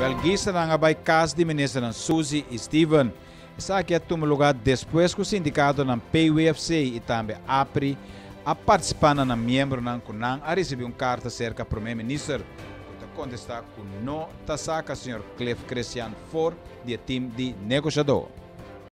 Well, gista na nga by caso de ministra ng Suzy e Steven. Isa aqui toma lugar depois que o sindicato ng PUFC e também APRI a participar na membro ng kunang a receber um carta cerca para o primeiro-ministro que contestar com não tá saca senhor Cliff Christian Ford de time de negociador.